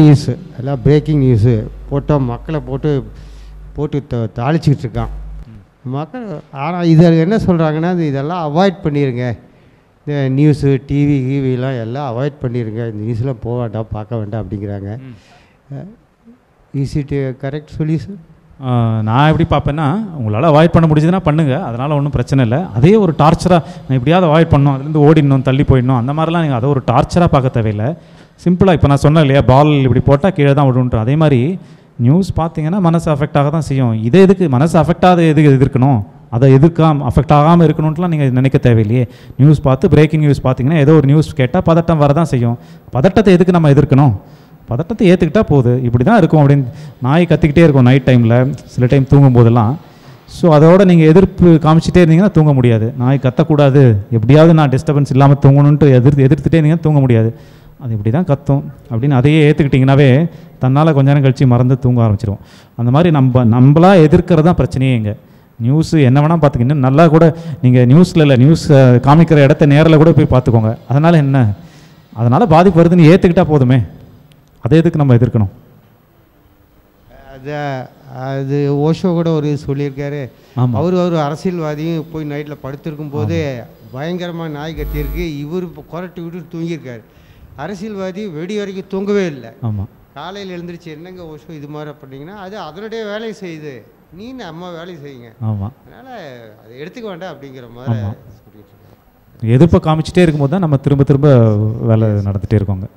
News எல்லாம் braking news போட்டால் மக்களை போட்டு போட்டு த தாளிச்சிக்கிட்டு இருக்கான். மக்கள் ஆனால் இதில் என்ன சொல்கிறாங்கன்னா இது இதெல்லாம் அவாய்ட் பண்ணிடுங்க இந்த நியூஸு டிவி கிவிலாம் எல்லாம் அவாய்ட் பண்ணிடுங்க இந்த நியூஸ்லாம் போக வேண்டாம் பார்க்க வேண்டாம் அப்படிங்கிறாங்க. இஸ் இட் கரெக்ட் சொல்யூஷன் நான் எப்படி பார்ப்பேன்னா உங்களால் அவாய்ட் பண்ண முடிஞ்சதுன்னா பண்ணுங்கள் அதனால் ஒன்றும் பிரச்சனை இல்லை. அதே ஒரு டார்ச்சராக நான் எப்படியாவது அவாய்ட் பண்ணணும். அதுலேருந்து ஓடிடணும் தள்ளி போயிடணும். அந்த மாதிரிலாம் நீங்கள் அதை ஒரு டார்ச்சராக பார்க்க தேவையில்லை. சிம்பிளாக இப்போ நான் சொன்னேன் இல்லையா பால் இப்படி போட்டால் கீழே தான் விடுன்ட்டு அதே மாதிரி நியூஸ் பார்த்தீங்கன்னா மனசு அஃபெக்ட் ஆக தான் செய்யும். இதே எதுக்கு மனசு அஃபெக்ட் ஆகாத எதுக்கு எதிர்க்கணும் அதை எதிர்க்காம அஃபெக்ட் ஆகாமல் இருக்கணும்ட்டுலாம் நீங்கள் நினைக்க தேவையில்லையே. நியூஸ் பார்த்து பிரேக்கிங் நியூஸ் பார்த்தீங்கன்னா ஏதோ ஒரு நியூஸ் கேட்டால் பதட்டம் வரதான் செய்யும். பதட்டத்தை எதுக்கு நம்ம எதிர்க்கணும்? பதட்டத்தை ஏற்றுக்கிட்டால் போகுது இப்படி தான் இருக்கும் அப்படின்னு நாய் கற்றுக்கிட்டே இருக்கும் நைட் டைமில் சில டைம் தூங்கும் போதெல்லாம் ஸோ அதோட நீங்கள் எதிர்ப்பு காமிச்சிட்டே இருந்தீங்கன்னா தூங்க முடியாது. நாய் கத்தக்கூடாது. எப்படியாவது நான் டிஸ்டர்பன்ஸ் இல்லாமல் தூங்கணுன்ட்டு எதிர்த்து எதிர்த்துட்டே இருந்தீங்கன்னா தூங்க முடியாது. அது இப்படி தான் கத்தும் அப்படின்னு அதையே ஏற்றுக்கிட்டிங்கனாவே தன்னால் கொஞ்ச நேரம் கழிச்சு மறந்து தூங்க ஆரம்பிச்சிருவோம். அந்த மாதிரி நம்ம நம்மளா எதிர்க்கிறது தான் பிரச்சனையே இங்கே. நியூஸு என்ன வேணால் பார்த்துக்கிங்க நல்லா கூட நீங்கள் நியூஸில் இல்லை நியூஸ் காமிக்கிற இடத்த நேரில் கூட போய் பார்த்துக்கோங்க அதனால் என்ன? அதனால் பாதிப்பு வருதுன்னு ஏற்றுக்கிட்டா போதுமே. அதை எதுக்கு நம்ம எதிர்க்கணும்? அது அது ஓஷோ கூட ஒரு சொல்லியிருக்காரு. அவர் ஒரு அரசியல்வாதியும் போய் நைட்டில் படுத்திருக்கும் போது பயங்கரமாக நாய் கத்தியிருக்கு இவர் இப்போ குரட்டி விட்டு தூங்கியிருக்காரு. அரசியல்வாதி வெடி வரைக்கும் தூங்கவே இல்லை. ஆமாம் காலையில் எழுந்திரிச்சு என்னங்க ஓஷோ இது மாதிரி பண்ணீங்கன்னா அது அதனுடைய வேலையை செய்யுது நீ நம்ம வேலையை செய்யுங்க. ஆமாம் அதனால் அதை எடுத்துக்க வேண்டாம் அப்படிங்கிற மாதிரி. சொல்லிட்டு எதிர்ப்பை காமிச்சிட்டே இருக்கும்போது தான் நம்ம திரும்ப திரும்ப வேலை நடந்துகிட்டே இருக்கோங்க.